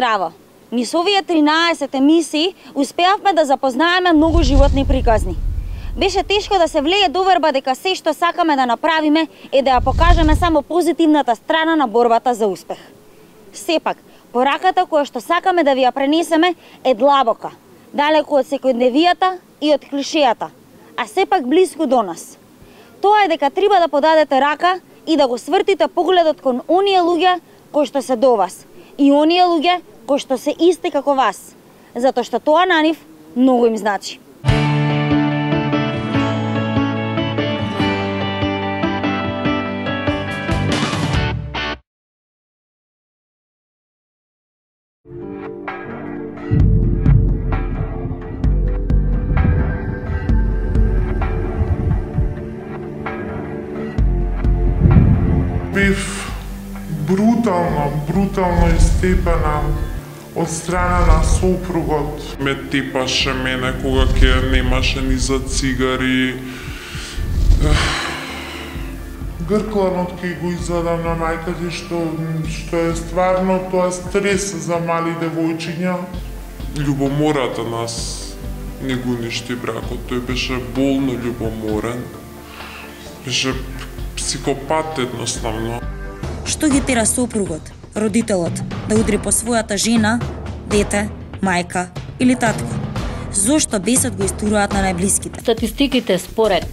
Здраво! Низ овие 13 емисии успеавме да запознаеме многу животни приказни. Беше тешко да се влее доверба дека се што сакаме да направиме е да ја покажеме само позитивната страна на борбата за успех. Сепак, пораката која што сакаме да ви ја пренесеме е длабока, далеку од секојдневијата и од клишејата, а сепак близко до нас. Тоа е дека треба да подадете рака и да го свртите погледот кон оние луѓе кои што се до вас и оние луѓе кои што се исти како вас, затоа што тоа на нив многу им значи. бив брутално, брутално истепена од страна на сопругот. Ме тепаше мене кога ќе немаше ни за цигари. Гркланот ке го изадам на мајка што, што е стварно тоа стрес за мали девојчиња. Љубомората нас не го ништи бракот. Тој беше болно љубоморен. Беше психопат едноставно. Што ги тера сопругот, родителот, да удри по својата жена, дете, мајка или татко? Зошто бесот го истураат на најблиските? Статистиките според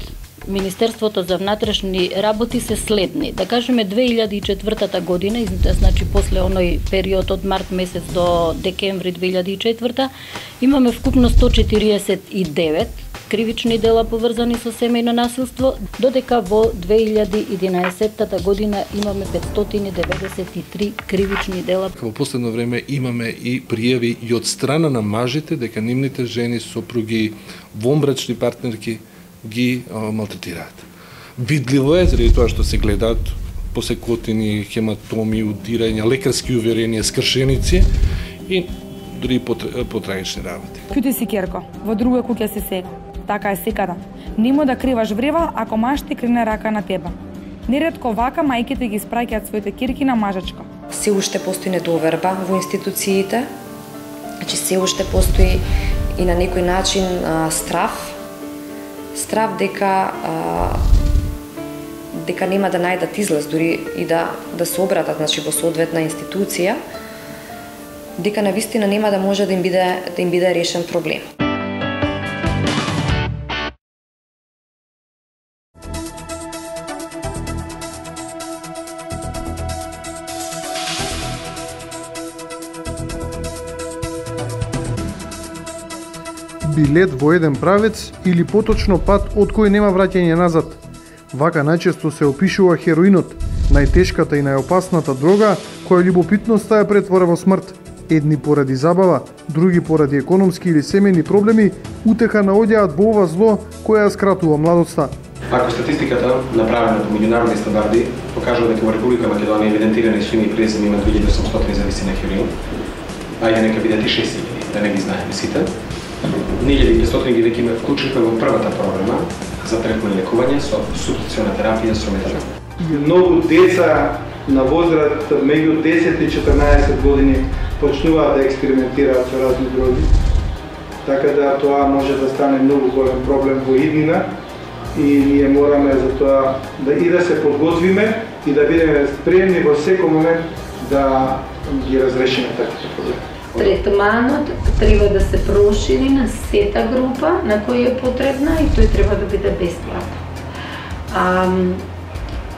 Министерството за внатрешни работи се следни. Да кажеме 2004 година, значи после оној период од март месец до декември 2004, имаме вкупно 149 кривични дела поврзани со семејно насилство, додека во 2011 година имаме 593 кривични дела. Во последно време имаме и пријави и од страна на мажите дека нивните жени, сопруги, вомбрачни партнерки ги малтретираат. Видливо е заради тоа што се гледаат посекотини, хематоми, удирања, лекарски уверенија, скршеници и дури потрагични работи. Кјути си Керко, во друга куќа си сега така е секада. Нимо да криваш врева ако маж ти крине рака на тебе. Нередко вака мајките ги спраќаат своите кирки на мажачка. Се уште постои недоверба во институциите. Значи се уште постои и на некој начин а, страф. Страф дека а, дека нема да најдат излез дури и да да се обратат значи во соодветна институција дека на вистина нема да може да им биде да им биде решен проблем. Билет во еден правец или поточно пат од кој нема враќање назад. Вака најчесто се опишува хероинот, најтешката и најопасната дрога која љубопитноста ја претвора во смрт. Едни поради забава, други поради економски или семени проблеми, утеха наоѓаат во ова зло која ја скратува младоста. Ако статистиката направена по меѓународни стандарди покажува дека во Република Македонија евидентирани свини и преземи има 2800 зависи на хероин, ајде нека бидат и 6000, да не ги знаеме сите, 1500 ги веќе ме вклучивме во првата програма за третман лекување со субституциона терапија со метадон. Многу деца на возраст меѓу 10 и 14 години почнуваат да експериментираат со разни дроги. Така да тоа може да стане многу голем проблем во иднина и ние мораме за тоа да и да се подготвиме и да бидеме спремни во секој момент да ги разрешиме таквите проблеми. Третманот треба да се прошири на сета група на која е потребна и тој треба да биде бесплатен. А,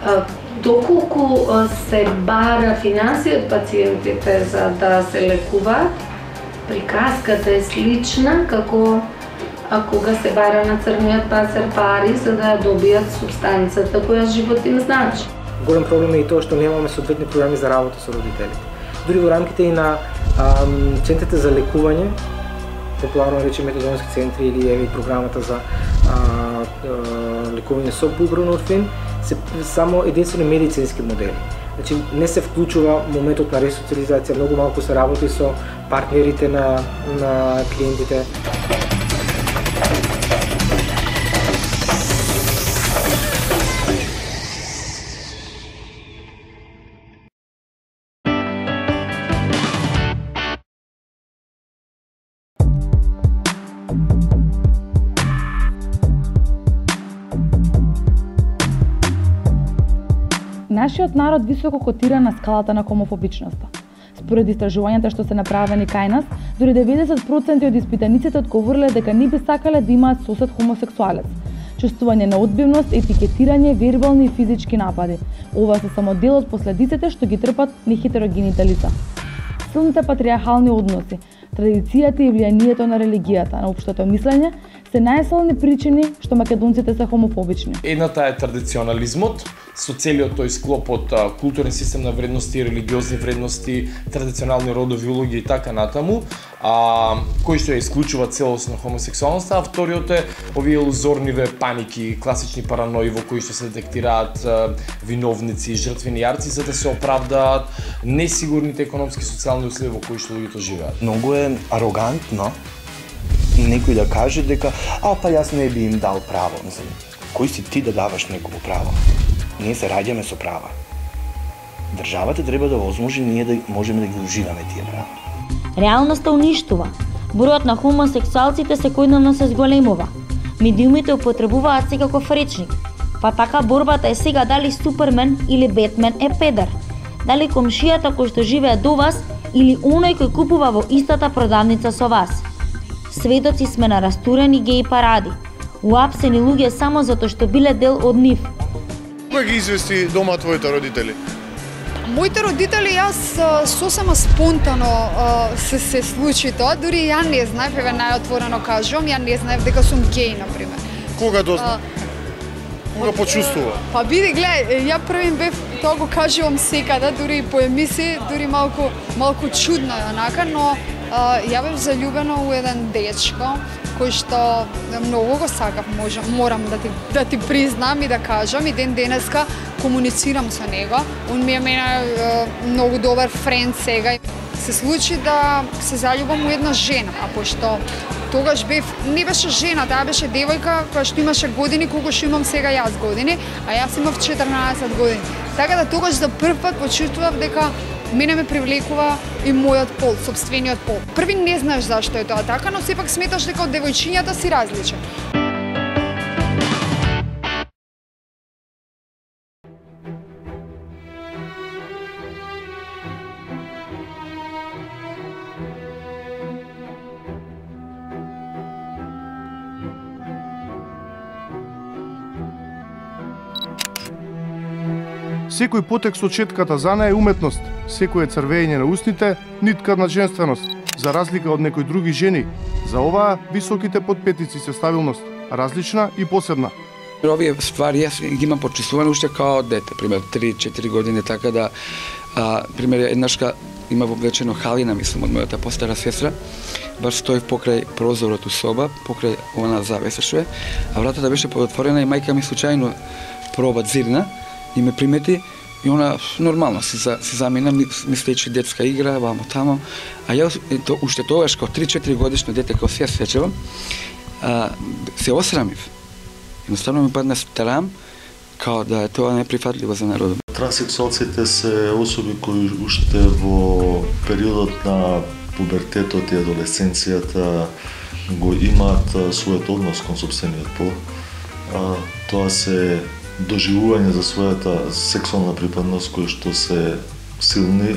а, доколку се бара финансија од пациентите за да се лекуваат, приказката е слична како а кога се бара на црниот пазар пари за да добијат субстанцата која живот им значи. Голем проблем е и тоа што немаме соодветни програми за работа со родителите. Дури во рамките и на центрите за лекување, популарно рече метадонски центри или еви програмата за а, а, лекување со бубронорфин, се само единствено медицински модели. Значи не се вклучува моментот на ресоциализација, многу малку се работи со партнерите на, на клиентите. Нашиот народ високо котира на скалата на хомофобичноста. Според истражувањата што се направени кај нас, дури 90% од испитаниците одговориле дека не би сакале да имаат сосед хомосексуалец. Чувствување на одбивност, етикетирање, вербални и физички напади. Ова се само дел од последиците што ги трпат нехетерогените лица. Силните патриархални односи, традицијата и влијанието на религијата, на општото мислење, се најсилни причини што македонците се хомофобични. Едната е традиционализмот, со целиот тој склоп од културен систем на вредности, религиозни вредности, традиционални родови улоги и така натаму, а, кој што ја исклучува целосно хомосексуалноста, а вториот е овие илузорниве паники, класични паранои во кои што се детектираат виновници, жртвени јарци за да се оправдаат несигурните економски и социјални услови во кои што луѓето живеат. Многу е арогантно некој да каже дека а па јас не би им дал право, мислам. Кој си ти да даваш некому право? Ние се раѓаме со права. Државата треба да возможи ние да можеме да ги уживаме тие права. Реалноста уништува. Бројот на хомосексуалците секојдневно се зголемува. Медиумите употребуваат секаков речник. Па така борбата е сега дали Супермен или Бетмен е педер. Дали комшијата кој што живее до вас или оној кој купува во истата продавница со вас. Сведоци сме на растурени геј паради. Уапсени луѓе само затоа што биле дел од нив. Кој ги извести дома твоите родители? Моите родители јас сосема спонтано се се случи тоа, дури ја не знаев, еве најотворено кажувам, ја не знаев дека сум геј на пример. Кога дозна? Кога почувствува? Па биди, гледај, ја првим бев тоа го кажувам секаде, дури и по емисии, дури малку малку чудно е онака, но ја бев заљубена у еден дечко кој што многу го сакав, можам, морам да ти, да ти признам и да кажам, и ден денеска комуницирам со него. Он ми е мене многу добар френд сега. Се случи да се заљубам у една жена, а пошто тогаш бев, не беше жена, таа беше девојка која што имаше години колку што имам сега јас години, а јас имав 14 години. Така да тогаш за прв пат почувствував дека мене ме привлекува и мојот пол, собствениот пол. Први не знаеш зашто е тоа така, но сепак сметаш дека од девојчињата си различен. Секој потек со четката за неа е уметност, секое црвење на устните, нитка на женственост, за разлика од некои други жени. За оваа, високите подпетици се стабилност, различна и посебна. Овие ствари јас ги имам почувствувани уште као дете, пример 3-4 години, така да а, пример еднашка има облечено халина, мислам, од мојата постара сестра, баш стоев покрај прозорот у соба, покрај она завеса што е, а вратата беше подотворена и мајка ми случајно проба зирна и ме примети и она нормално си, за, си замина, мислејќи детска игра, вамо тамо. А јас то, уште тогаш, како 3-4 годишно дете, кога се сечевам, а, се осрамив. Едноставно ми падна старам, као да е тоа неприфатливо за народот. Трансексуалците се особи кои уште во периодот на пубертетот и адолесценцијата го имаат својот однос кон собствениот пол. А, тоа се доживување за својата сексуална припадност кои што се силни,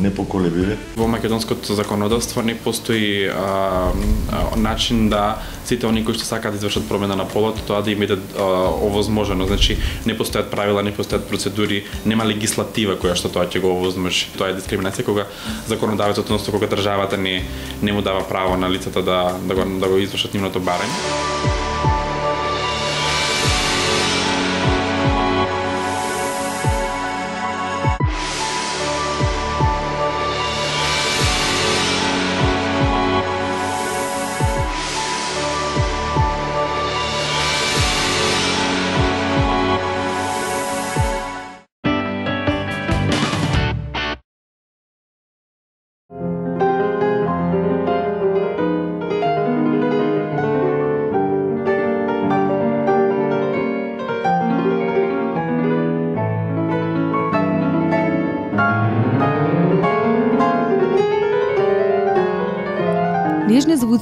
непоколебиви. Во македонското законодавство не постои а, а, начин да сите они кои што сакаат да извршат промена на полот, тоа да им биде овозможено. Значи, не постојат правила, не постојат процедури, нема легислатива која што тоа ќе го овозможи. Тоа е дискриминација кога законодавецот, односно кога државата не не му дава право на лицата да да го да го извршат нивното барање.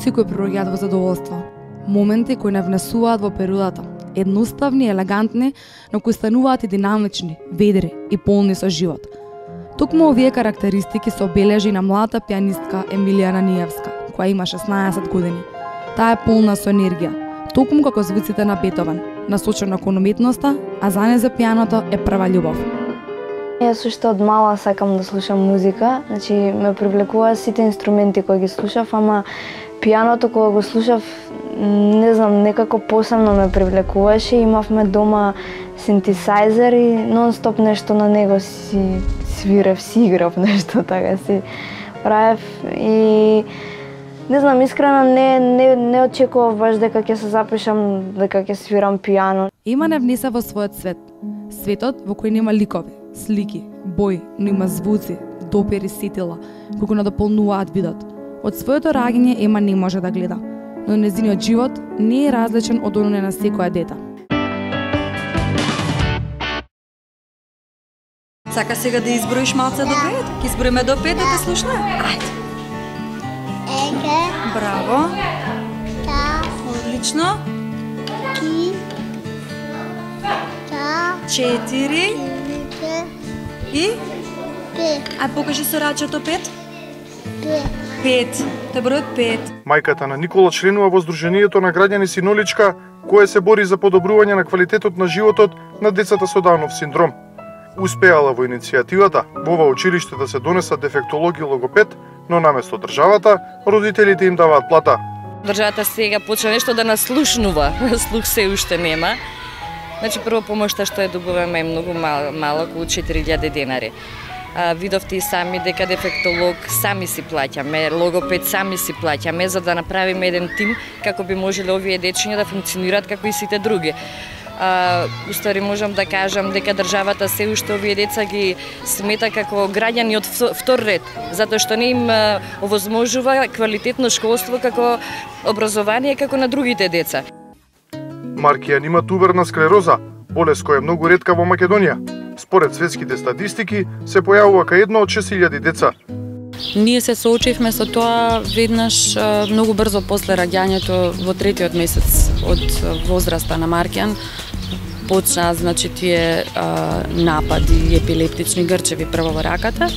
Нежни кои пророѓаат во задоволство, моменти кои не внесуваат во перудата едноставни, елегантни, но кои стануваат и динамични, ведри и полни со живот. Токму овие карактеристики се обележи на младата пианистка Емилија Наниевска, која има 16 години. Таа е полна со енергија, токму како звуците на Бетован, насочена кон уметноста, а за не за пианото е прва љубов. Јас уште од мала сакам да слушам музика, значи ме привлекува сите инструменти кои ги слушав, ама пианото кога го слушав, не знам, некако посебно ме привлекуваше. Имавме дома синтесайзер и нон-стоп нешто на него си свирев, си играв нешто така си правев и не знам, искрено не не не очекував баш дека ќе се запишам дека ќе свирам пиано. Има не внеса во својот свет. Светот во кој нема ликови, слики, бои, но има звуци, допери сетила, кои го надополнуваат видот. Од своето раѓање Ема не може да гледа, но незиниот живот не е различен од оној на секоја дете. Сака сега да изброиш малце до пет? Ке изброиме до пет да те слушне? Ајде. Еге, Браво. та, Одлично. ки, та, Четири. И? те, Ај покажи со рачето пет. те. Пет. Тој бројот пет. Мајката на Никола членува во Сдруженијето на граѓани Синоличка, кое се бори за подобрување на квалитетот на животот на децата со Даунов синдром. Успеала во иницијативата во ова училиште да се донесат дефектолог и логопед, но наместо државата, родителите им даваат плата. Државата сега почна нешто да наслушнува, слух се уште нема. Значи прво помошта што ја добуваме е многу мал, мала, околу 4000 денари. Видовте и сами дека дефектолог сами си плаќаме, логопед сами си плаќаме за да направиме еден тим како би можеле овие дечиња да функционираат како и сите други. А, устари можам да кажам дека државата се уште овие деца ги смета како граѓани од втор ред, затоа што не им овозможува квалитетно школство како образование како на другите деца. Маркијан има туберна склероза, болест која е многу редка во Македонија. Според светските статистики, се појавува кај едно од 6000 деца. Ние се соочивме со тоа веднаш многу брзо после раѓањето во третиот месец од возраста на Маркијан почнаа значи тие а, напади епилептични грчеви прво во раката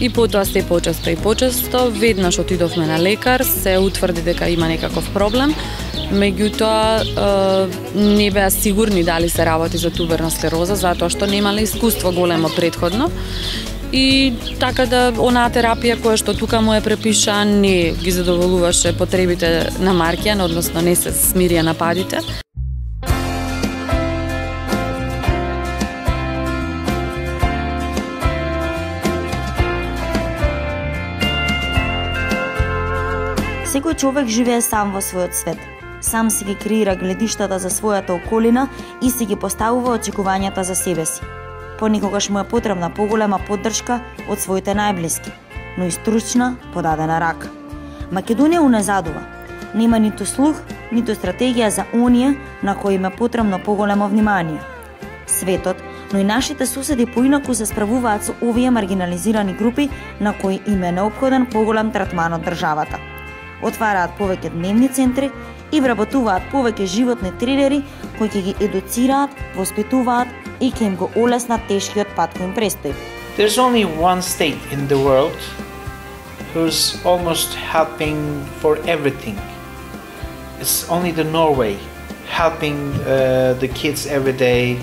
и потоа се почесто и почесто веднаш отидовме на лекар, се утврди дека има некаков проблем. Меѓутоа не беа сигурни дали се работи за туберна склероза затоа што немале искуство големо предходно и така да онаа терапија која што тука му е препиша не ги задоволуваше потребите на Маркијан, односно не се смирија нападите. Секој човек живее сам во својот свет. Сам си ги креира гледиштата за својата околина и си ги поставува очекувањата за себе си. Понекогаш му е потребна поголема поддршка од своите најблиски, но и стручна, подадена рака. Македонија уназадува. Нема ниту слух, ниту стратегија за оние на кои им е потребно поголемо внимание. Светот, но и нашите соседи поинаку се справуваат со овие маргинализирани групи на кои им е необходен поголем третман од државата отвараат повеќе дневни центри и вработуваат повеќе животни тренери кои ќе ги едуцираат, воспитуваат и ќе им го олеснат тешкиот пат кој им престои. There's only one state in the world who's almost helping for everything. It's only the Norway helping uh, the kids every day.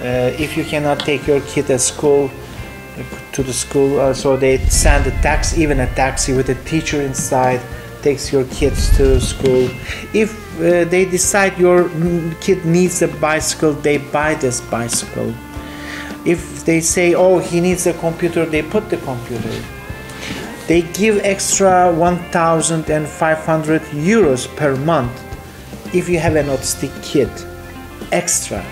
Uh, if you cannot take your kid at school to the school, uh, so they send a taxi, even a taxi with a teacher inside, takes your kids to school. If uh, they decide your kid needs a bicycle, they buy this bicycle. If they say, oh, he needs a computer, they put the computer. They give extra 1,500 euros per month if you have an autistic kid. Extra.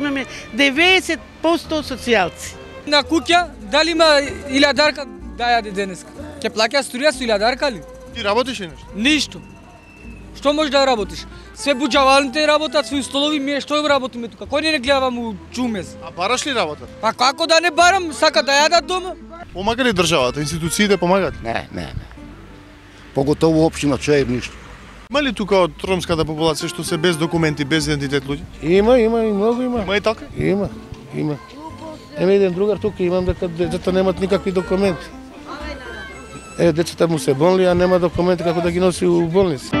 Имаме 90% социјалци. На куќа, дали има илјадарка да јаде денеска? Ќе плаќа струја со илјадарка ли? Ти работиш ли нешто? Ништо. Што можеш да работиш? Све буџавалните работат, свои столови, ние што работиме тука? Кој не не гледа му чумес? А бараш ли работа? Па како да не барам, сака да јадат дома? Помага ли државата, институциите помагат? Не, не, не. Поготово општина човек ништо. Има ли тука од ромската популација што се без документи, без идентитет луѓе? Има, има и многу има. Има и така? Има, има. Еме еден другар тука имам дека децата немат никакви документи. Е, децата му се болни, а нема документи како да ги носи у болница.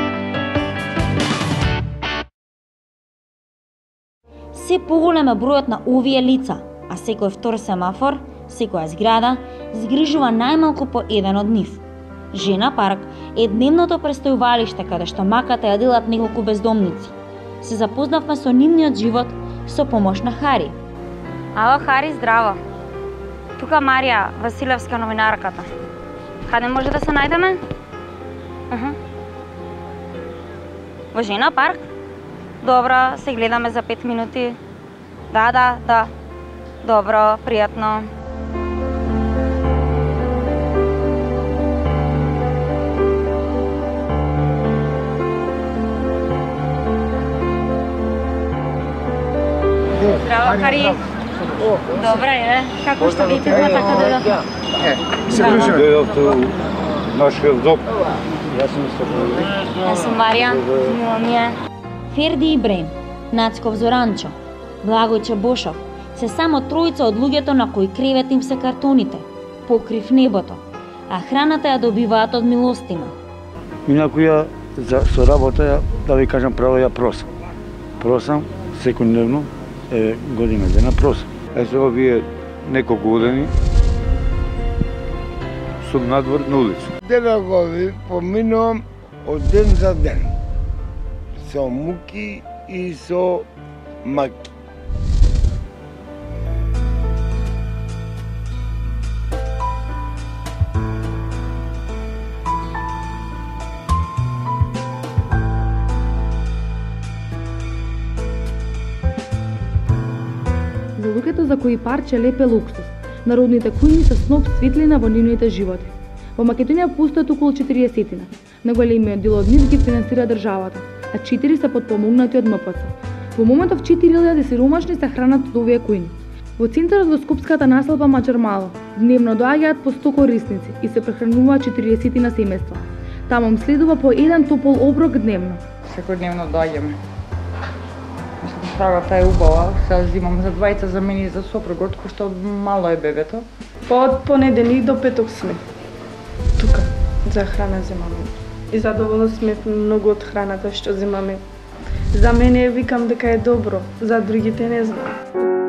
Се поголем е бројот на овие лица, а секој втор семафор, секоја зграда, згрижува најмалку по еден од нив. Жена парк е дневното престојувалиште каде што маката ја делат неколку бездомници. Се запознавме со нивниот живот со помош на Хари. Ало, Хари, здраво. Тука Марија Василевска новинарката. Каде може да се најдеме? Аха. Во Жена парк? Добро, се гледаме за 5 минути. Да, да, да. Добро, пријатно. Здраво, Хари. Добре е. Како што ви тегна така да да... Се Браво. дружиме. Дојдовте у нашиот дом. Јас сум се Јас сум Марија, мила ми е. Ферди Ибрем, Нацков Зоранчо, Благој Чебошов, се само тројца од луѓето на кои кревет им се картоните, покрив небото, а храната ја добиваат од милостина. Инаку ја за со работа ја да ви кажам право ја просам. Просам секојдневно е година дена просам. Е се овие неколку години сум надвор на улица. Дена го ви поминувам од ден за ден. Со муки и со маки. Кои парче лепе луксус, народните кујни се сноп светлина во нивните животи. Во Македонија постојат околу 40-тина. Наголемиот дел од нив ги финансира државата, а 4 се подпомогнати од МПЦ. Во моментов 4000 сиромашни се хранат од овие кујни. Во центарот во Скопската населба Мачармало дневно доаѓаат по 100 корисници и се прехрануваат 40 на семејства. Таму им следува по еден топол оброк дневно. Секојдневно доаѓаме. Мислам, е убава. Сега зимам за двајца за мене и за сопругот, кој што мало е бебето. Па од понедели до петок сме. Тука, за храна земаме. И задоволни сме многу од храната што земаме. За мене викам дека е добро, за другите не знам.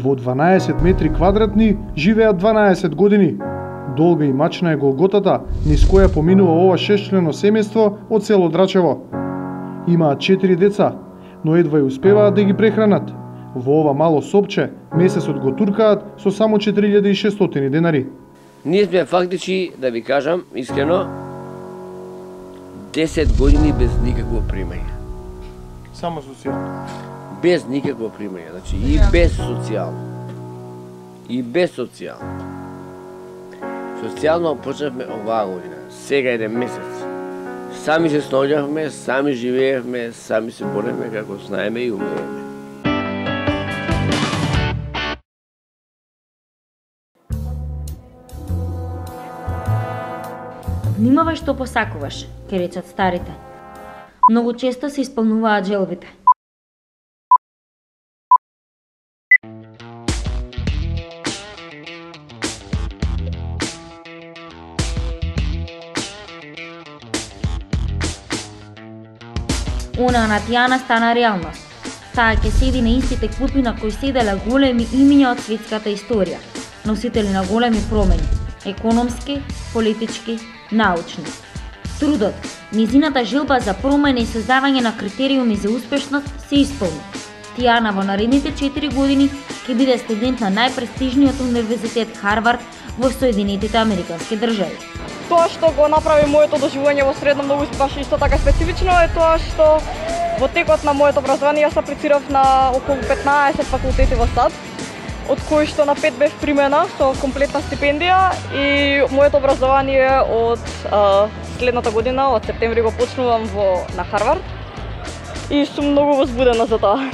Во 12 метри квадратни живеат 12 години. Долга и мачна е Голготата, низ која поминува ова шестчлено семејство од село Драчево. Имаат 4 деца, но едва и успеваат да ги прехранат. Во ова мало сопче, месецот го туркаат со само 4600 денари. Ние сме фактичи, да ви кажам, искрено, 10 години без никакво примање. Само социјално. Без никакво примање, значи и без социјално. И без социјално. Социјално почнавме оваа година, сега еден месец. Сами се сноѓавме, сами живеевме, сами се боревме како знаеме и умееме. Внимавај што посакуваш, ке речат старите. Многу често се исполнуваат желбите. Она на Тијана стана реалност. Таа ќе седи на истите клупи на кои седеле големи имиња од светската историја, носители на големи промени, економски, политички, научни. Трудот, низината желба за промена и создавање на критериуми за успешност се исполни. Тијана во наредните 4 години ќе биде студент на најпрестижниот универзитет Харвард во Соединетите Американски држави. Тоа што го направи моето доживување во средно многу баш исто така специфично е тоа што Во текот на моето образование јас аплицирав на околу 15 факултети во САД, од кои што на 5 бев примена со комплетна стипендија и моето образование од а, следната година, од септември го почнувам во на Харвард и сум многу возбудена за тоа.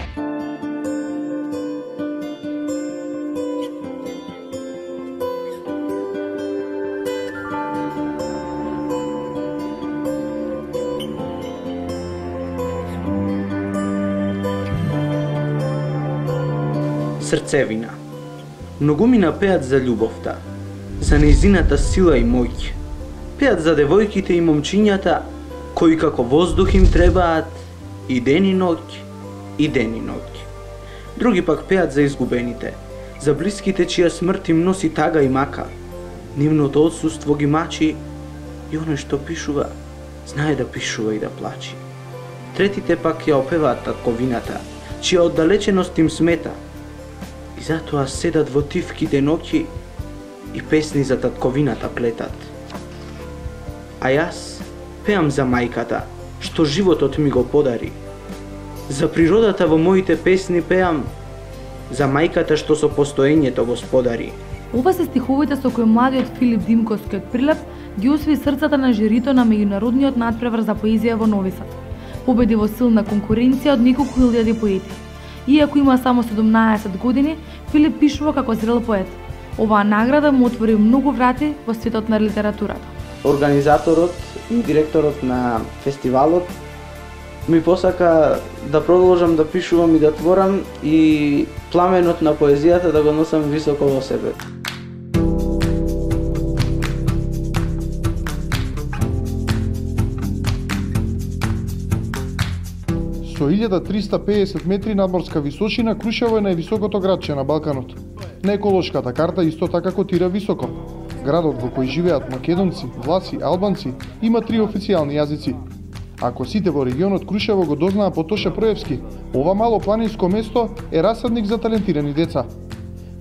Срцевина. Многумина пеат за љубовта, за нејзината сила и моќ. Пеат за девојките и момчињата кои како воздух им требаат и ден и ноќ, и ден и ноќ. Други пак пеат за изгубените, за блиските чија смрт им носи тага и мака. Нивното отсутство ги мачи и оној што пишува, знае да пишува и да плачи. Третите пак ја опеваат татковината, чија оддалеченост им смета – и затоа седат во тивките ноќи и песни за татковината плетат. А јас пеам за мајката, што животот ми го подари. За природата во моите песни пеам, за мајката што со постоењето господари. Ова се стиховите со кои младиот Филип Димковски од Прилеп ги освои срцата на жирито на меѓународниот надпревар за поезија во Нови Сад. Победи во силна конкуренција од неколку илјади поети. Иако има само 17 години, Филип пишува како зрел поет. Оваа награда му отвори многу врати во светот на литературата. Организаторот и директорот на фестивалот ми посака да продолжам да пишувам и да творам и пламенот на поезијата да го носам високо во себе. Со 1350 метри надморска височина, Крушево е највисокото градче на Балканот. На еколошката карта исто така котира високо. Градот во кој живеат македонци, власи, албанци има три официјални јазици. Ако сите во регионот Крушево го дознаа по Тоше Проевски, ова мало планинско место е расадник за талентирани деца.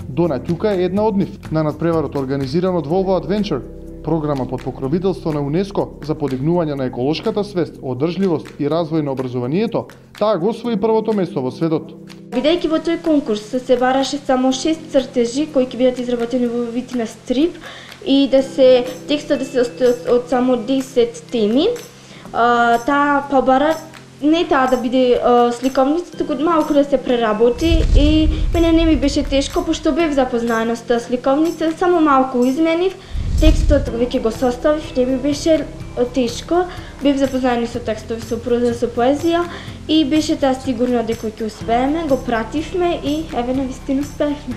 Дона Тјука е една од нив. На надпреварот организиран од Volvo Adventure, програма под покровителство на УНЕСКО за подигнување на еколошката свест, одржливост и развој на образованието, таа го освои првото место во светот. Бидејќи во тој конкурс се бараше само 6 цртежи кои ќе бидат изработени во вид на стрип и да се текстот да се состои од, само 10 теми, а, таа побара не таа да биде а, сликовница, туку малку да се преработи и мене не ми беше тешко, пошто бев запознаена со таа сликовница, само малку изменив, текстот веќе го составив, не ми беше тешко, бев запознаени со текстови, со проза, со поезија и беше таа сигурно дека ќе успееме, го пративме и еве на вистина успеевме.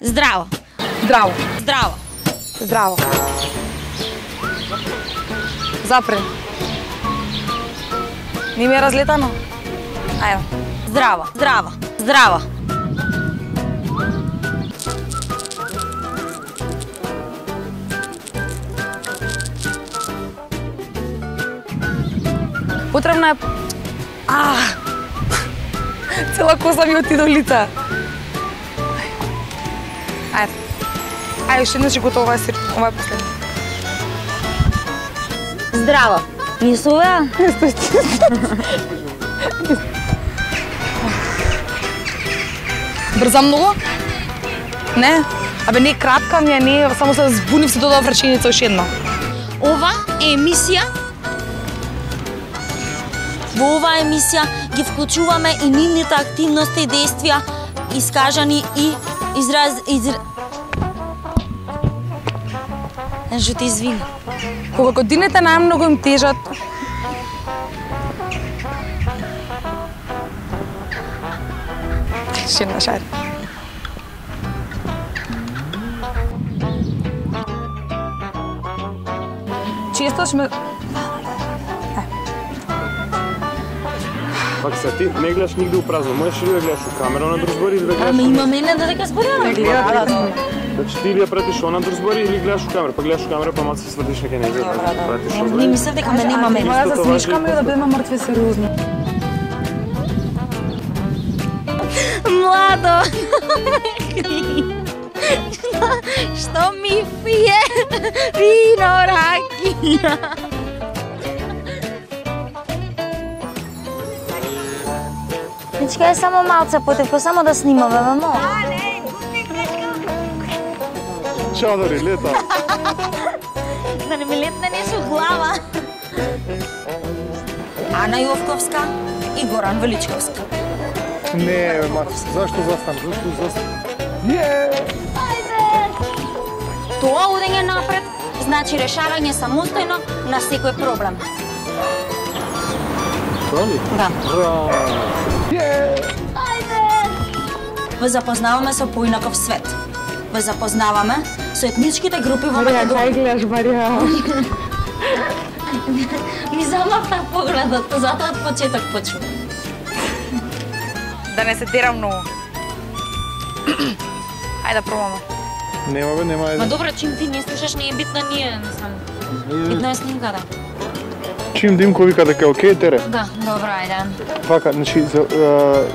Здраво. Здраво. Здраво. Здраво. Запре. Не ми е разлетано? Ајде. Здрава, здрава, здрава. Потребна е... А! Цела коза ми оти до лица. Ајде. Ајде, уште еднаш готово ова е сир. Ова е последно. Здраво. Се увеа? Брза многу? Не? Абе не кратка ми е, не, само се збунив се додава реченица уште една. Ова е емисија Во оваа емисија ги вклучуваме и нивните активности и действија искажани и израз изр... Нешто ти извини. Кога годините најмногу им тежат, Ще една шајде. Често сме... Пак се ти не гледаш нигде у празно. Можеш ли да гледаш у камера на дружбори или да гледаш? Ама има мене да дека зборувам. Не гледат. Значи ти или ја пратиш она дружбори или гледаш у камера, па гледаш у камера па малку се сврдиш дека не гледаш. Пратиш Не, не мислев дека ме нема мене. Моја да смешкаме и да бидеме мртви сериозни. Младо! Што, ми пие вино ракија? Ничка е само малце потевко, само да снимаме, мамо. Чадори, лета. Да не ми летне нешто глава. Ана Јовковска и Горан Величковски. Не, Макс, зашто застан? Зашто застан? Не! Тоа одење напред значи решавање самостојно на секој проблем. Дали? Да. Е! Ве запознаваме со поинаков свет. Ве запознаваме со етничките групи во Марија, Македонија. кај гледаш, Марија? Ми замавна погледот, затоа од почеток почнав. Да не се терам многу. Ајде да пробаме. Нема бе, нема Ма добро, чим ти не слушаш, не е битно ние, не знам. Битно е снимката. Чим Димко вика дека е окей, тере. Да, добро, ајде. Вака, значи, за, е,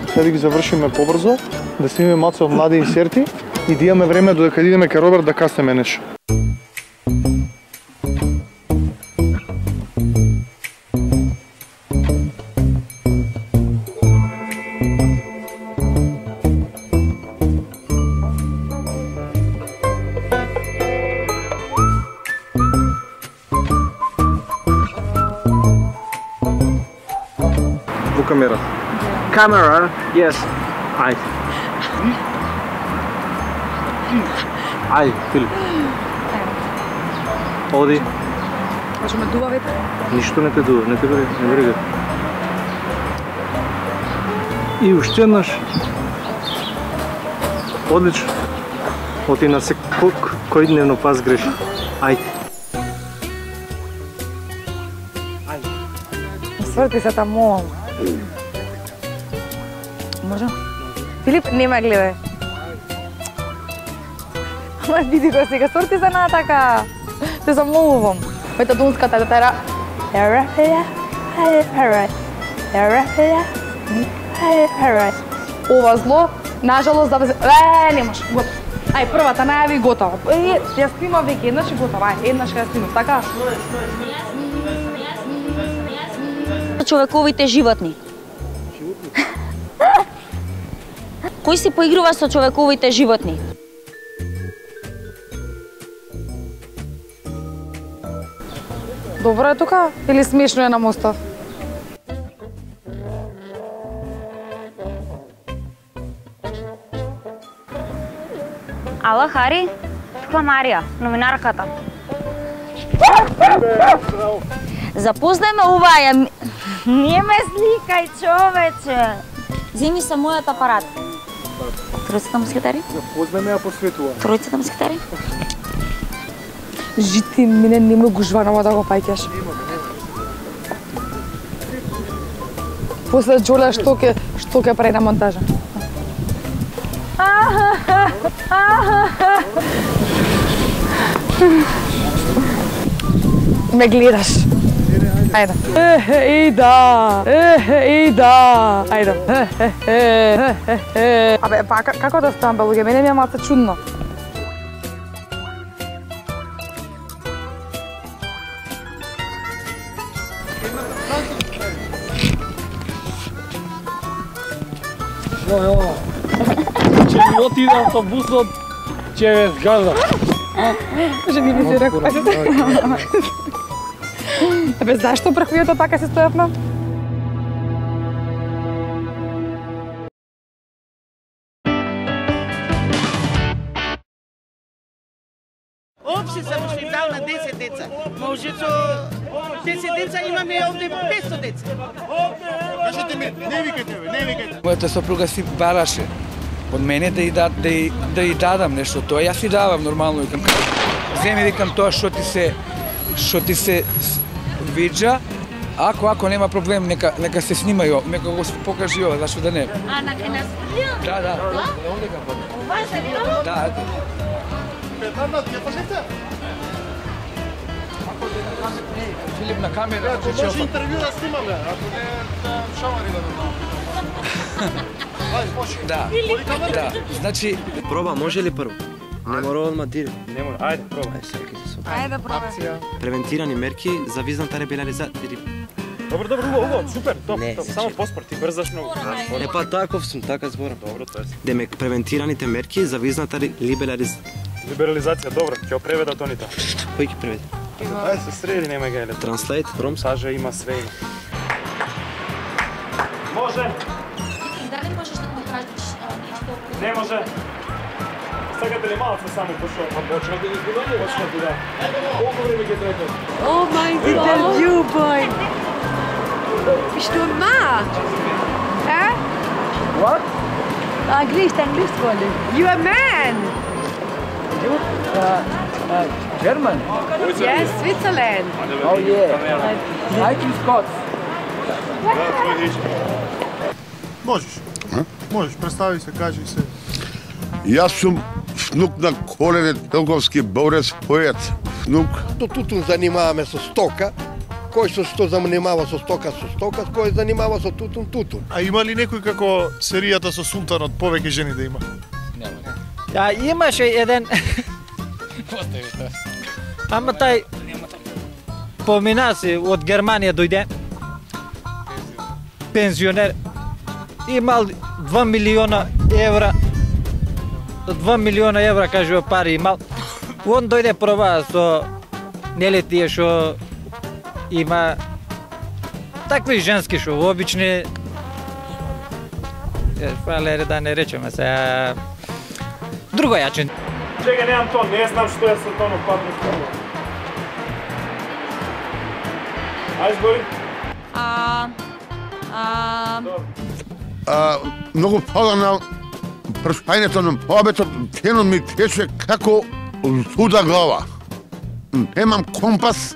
сега да ги завршиме побрзо, да снимиме маца од млади инсерти и да имаме време додека идеме кај Роберт да каснеме нешто. Во камера. Camera, yes. I. Ајде, Филип. Оди. Може ме дува ветер? Ништо не те дува, не те бри, не брига. И уште еднаш. Одлично. Оти на се кој, кој дневно пас греши. Ајде. Сврти се тамо. Може? Филип, не ме гледај. Ама види го сега, сорти се на така. Те замолувам. Метадонската тера. Ова зло, нажалост, да... Е, не може, готово. Ај, првата најави готово. Е, ја снимам веќе еднаш и готово. Ај, еднаш ја снимам, така? Човековите животни. Кој си поигрува со човековите животни? Добро е тука или смешно е на мостов? Ала, Хари? Тука Марија, новинарката. Запознај ме ми- не ме сликај, човече. Земи се мојот апарат. Тројцата мускетари? Познај ме ја посветува. Тројцата мускетари? Жити мене не ме гужванува да го паќаш. После Джоля што ќе што ќе прави на монтажа? Ме гледаш. Ајде. Е, и да. Е, и да. Ајде. Абе, па како да ставам, бе, луѓе? Мене ми е малце чудно. Јо, јо. Че ми отиде автобусот, ќе ве згаза. Може не ми се рекол. Абе, зашто прахвиото така се стојавме? Опште само што им дал на 10 деца. Може со 10 деца имаме овде 500 деца. Кажете ми, не викајте, бе, не викајте. Мојата сопруга си бараше од мене да и, да, да, и, да и дадам нешто тоа. Јас си давам нормално, викам, земи викам тоа што ти се што ти се виджа, ако ако нема проблем, нека нека се снима јо, нека го покажи ова, зашто да не. А, на ке нас Да, да. Овде ка падне. Филип на камера, Ако може ќе интервју да снимаме, ако не, да шамари да Да. Да. Значи, Проба, може ли прво? Не мора одма директ. Не може, ајде, проба. Ајде, сега ќе се соберам. Ајде да пробај. Превентирани мерки за визната ребеларизација. Добро, добро, убаво, убаво, супер, топ, Не, топ. се Само чека. поспорт, ти брзаш многу. Е па таков сум, така зборам. Добро, тоа е. Демек превентираните мерки за визната либерализ... Либерализација, добро, ќе ја преведа Тонита. Кој ги преведе? Ајде се среди, нема га еле. Транслейт, ром. Сажа има све има. Може, Дали можеш да ми кажеш нешто? не може. Сакате ли малце само пошо? Па почна да изгубаме, почна да. Колку време ќе трае? Oh my god, you boy! Bist du Mann? Hä? What? Englisch, Englisch wollte. You a man? You? Uh, uh, German? Yes, Switzerland. Oh yeah. I can Scots. Можеш. Можеш, представи се, кажи се. Јас сум внук на Колене Телковски борец поет. Внук. До тутун занимаваме со стока, кој со што занимава со стока со стока, кој занимава со тутун тутун. А има ли некој како серијата со Султанот повеќе жени да има? Да, имаше еден... Ама тај помина си од Германија дојде. Пензионер. Имал 2 милиона евра. 2 милиона евра кажува пари имал. Он дојде проба со нели тие што има такви женски што обични. Е, фале да не речеме се друго јачин Чека, немам тон, не знам што е со тонов патно. Ајде збори. А, а, А, многу фала на прашањето на побетот, тенот ми тече како суда глава. Немам компас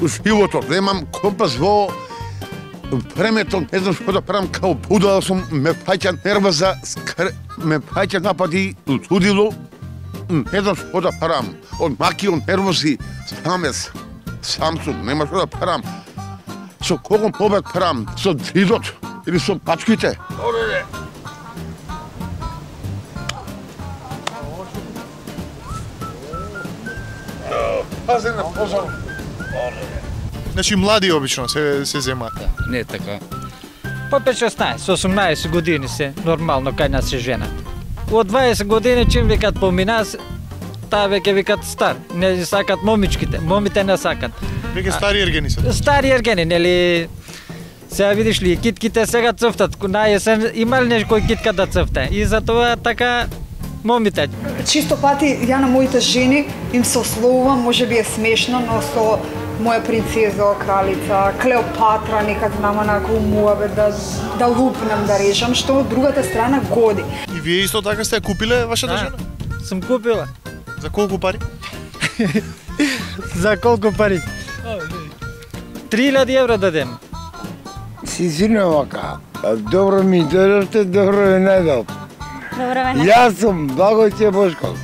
у животот, немам компас во времето, не знам што да правам, као будал сум, ме фаќа нервоза, скр... ме паќа напади лудило, не знам што да правам. Од маки, од нервози, самес, сам сум, нема што да правам. Со кого побед правам? Со дридот или со пачките? Пази на позор. Значи млади обично се се земаат. Не така. По 16, со 18 години се нормално кај нас се женат. Од 20 години чим викат помина, таа веќе викат стар. Не сакат момичките, момите не сакат. Веќе стари ергени се. Стари ергени, нели? Сега видиш ли, китките сега цвфтат. На есен има ли некој китка да цвфте? И затоа така момите. Чисто пати ја на моите жени им се ословувам, може би е смешно, но со моја принцеза, кралица, Клеопатра, некад знам онако умуваме да, да лупнем, да режам, што од другата страна годи. И вие исто така сте ја купиле вашата Да, жена? Сум купила. За колку пари? За колку пари? 3000 евро дадем. Си сине вака. Добро ми дојдовте, добро ви најдов. добро време. Јас сум Благојче Бошков.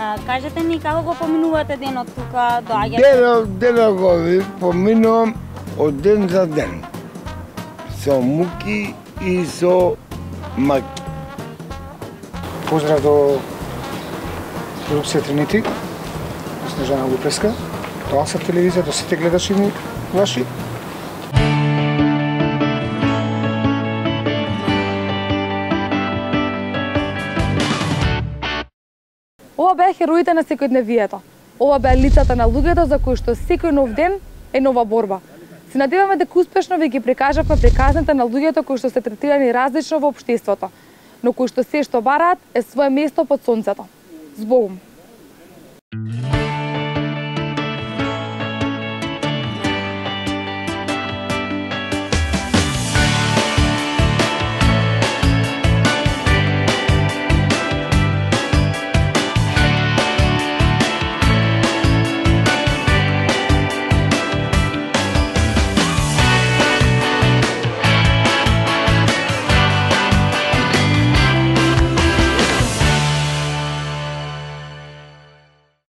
А, кажете ни како го поминувате денот тука, доаѓате? Денот, денот го ви поминувам од ден за ден. Со муки и со маки. Поздрав до продукција Тринити, Снежана Лупеска, до Ансар телевизија, до сите гледачи ми ваши. Ова беа хероите на секојдневието. Ова беа лицата на луѓето за кои што секој нов ден е нова борба. Се надеваме дека успешно ви ги прикажавме приказните на луѓето кои што се третирани различно во општеството, но кои што се што бараат е свое место под сонцето. Збогум!